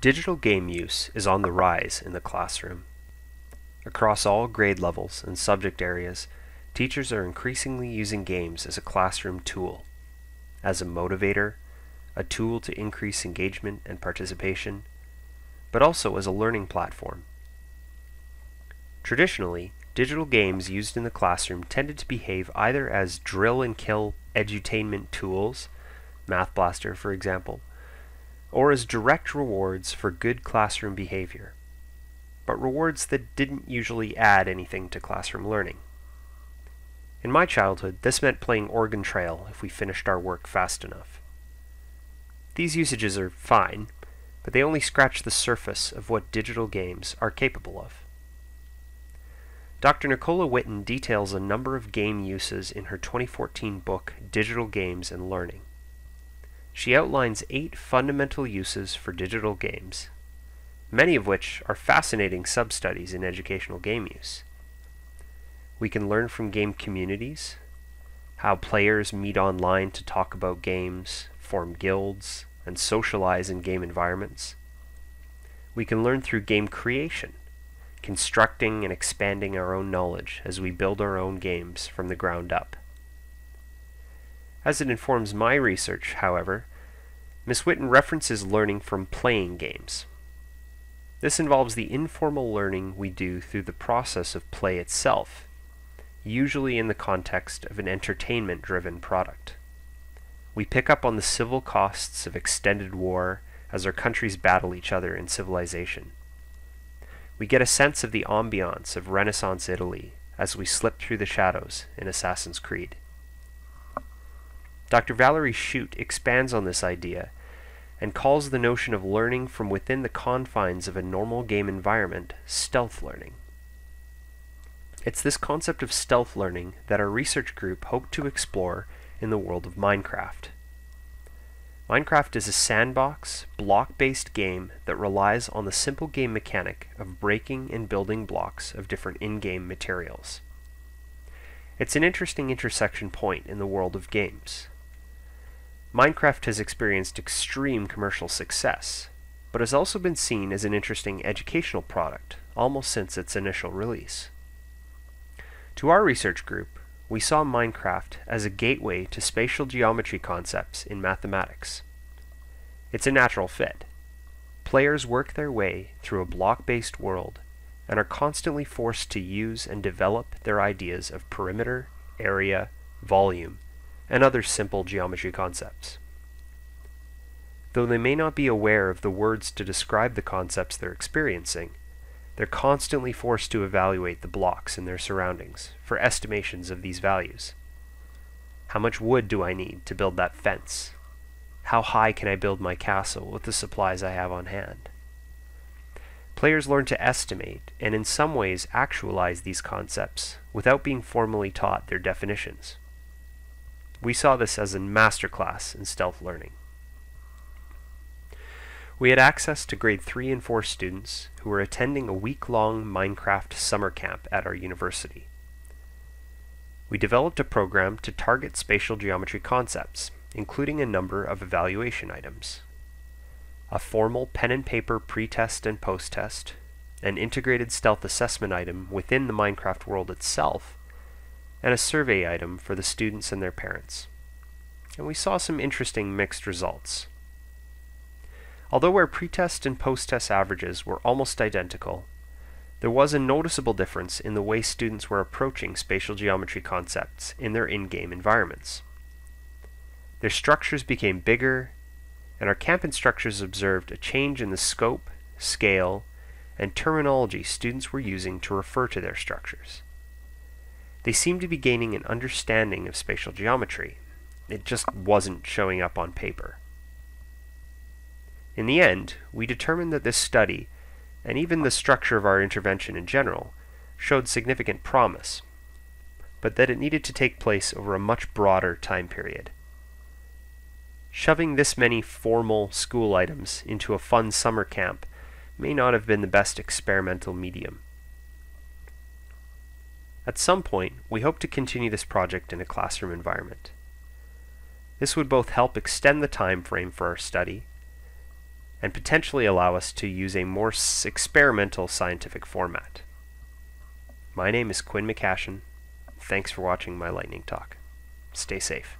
Digital game use is on the rise in the classroom. Across all grade levels and subject areas, teachers are increasingly using games as a classroom tool, as a motivator, a tool to increase engagement and participation, but also as a learning platform. Traditionally, digital games used in the classroom tended to behave either as drill and kill edutainment tools, Math Blaster for example, or as direct rewards for good classroom behavior, but rewards that didn't usually add anything to classroom learning. In my childhood, this meant playing Oregon Trail if we finished our work fast enough. These usages are fine, but they only scratch the surface of what digital games are capable of. Dr. Nicola Whitton details a number of game uses in her 2014 book, Digital Games and Learning. She outlines eight fundamental uses for digital games, many of which are fascinating sub-studies in educational game use. We can learn from game communities, how players meet online to talk about games, form guilds, and socialize in game environments. We can learn through game creation, constructing and expanding our own knowledge as we build our own games from the ground up. As it informs my research, however, Ms. Whitton references learning from playing games. This involves the informal learning we do through the process of play itself, usually in the context of an entertainment-driven product. We pick up on the civil costs of extended war as our countries battle each other in civilization. We get a sense of the ambiance of Renaissance Italy as we slip through the shadows in Assassin's Creed. Dr. Valerie Shute expands on this idea and calls the notion of learning from within the confines of a normal game environment stealth learning. It's this concept of stealth learning that our research group hoped to explore in the world of Minecraft. Minecraft is a sandbox, block-based game that relies on the simple game mechanic of breaking and building blocks of different in-game materials. It's an interesting intersection point in the world of games. Minecraft has experienced extreme commercial success, but has also been seen as an interesting educational product almost since its initial release. To our research group, we saw Minecraft as a gateway to spatial geometry concepts in mathematics. It's a natural fit. Players work their way through a block-based world and are constantly forced to use and develop their ideas of perimeter, area, volume, and other simple geometry concepts. Though they may not be aware of the words to describe the concepts they're experiencing, they're constantly forced to evaluate the blocks in their surroundings for estimations of these values. How much wood do I need to build that fence? How high can I build my castle with the supplies I have on hand? Players learn to estimate and in some ways actualize these concepts without being formally taught their definitions. We saw this as a masterclass in stealth learning. We had access to grade 3 and 4 students who were attending a week-long Minecraft summer camp at our university. We developed a program to target spatial geometry concepts, including a number of evaluation items. A formal pen and paper pre-test and post-test, an integrated stealth assessment item within the Minecraft world itself, and a survey item for the students and their parents. And we saw some interesting mixed results. Although our pretest and post-test averages were almost identical, there was a noticeable difference in the way students were approaching spatial geometry concepts in their in-game environments. Their structures became bigger, and our camp instructors observed a change in the scope, scale, and terminology students were using to refer to their structures. They seemed to be gaining an understanding of spatial geometry. It just wasn't showing up on paper. In the end, we determined that this study, and even the structure of our intervention in general, showed significant promise, but that it needed to take place over a much broader time period. Shoving this many formal school items into a fun summer camp may not have been the best experimental medium. At some point, we hope to continue this project in a classroom environment. This would both help extend the time frame for our study and potentially allow us to use a more experimental scientific format. My name is Quinn McCashin. Thanks for watching my lightning talk. Stay safe.